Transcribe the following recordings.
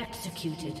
executed.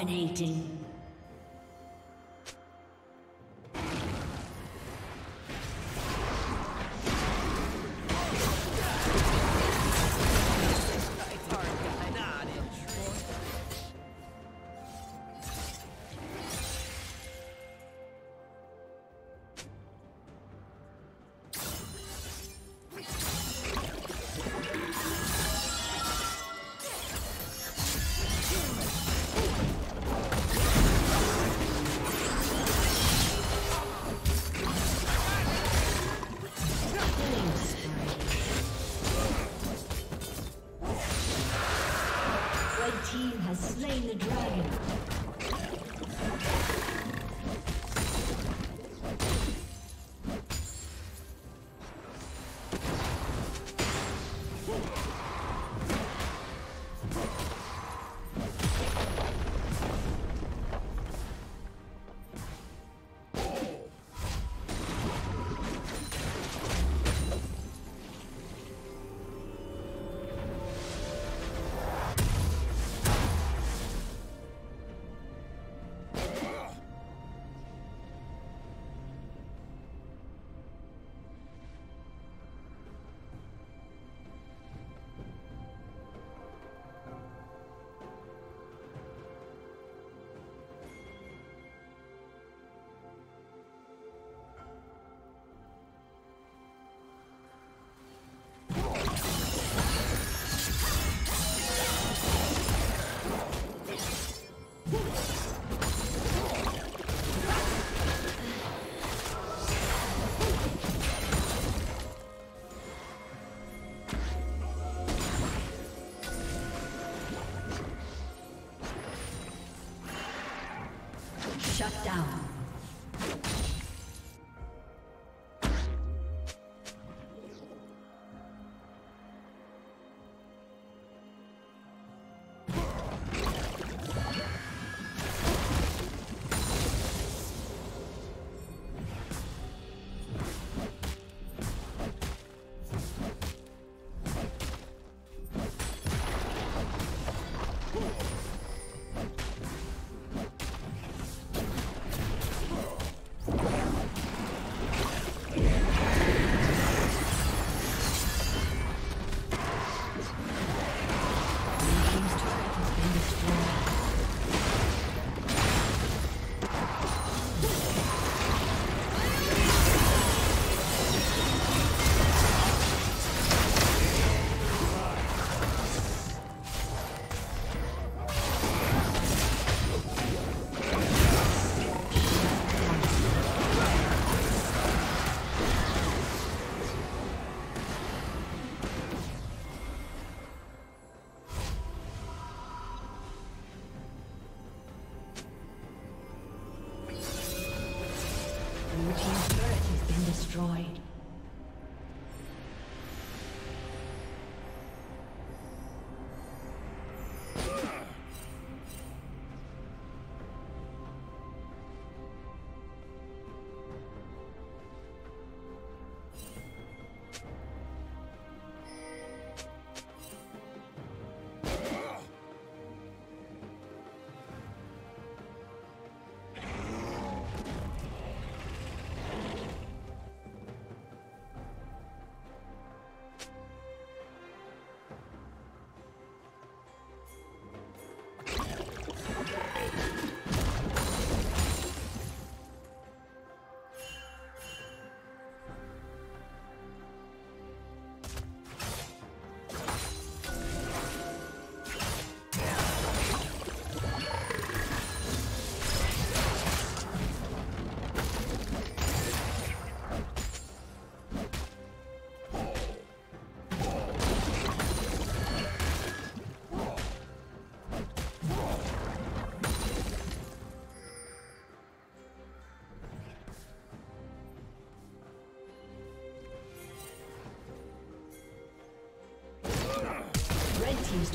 Dominating.